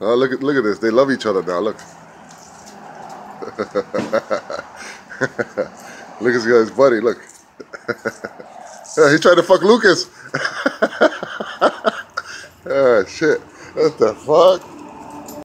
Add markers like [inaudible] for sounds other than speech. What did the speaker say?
Oh, look at look at this. They love each other now. Look. [laughs] look at this guy's buddy. Look. yeah, [laughs] he tried to fuck Lucas. oh [laughs] shit. What the fuck?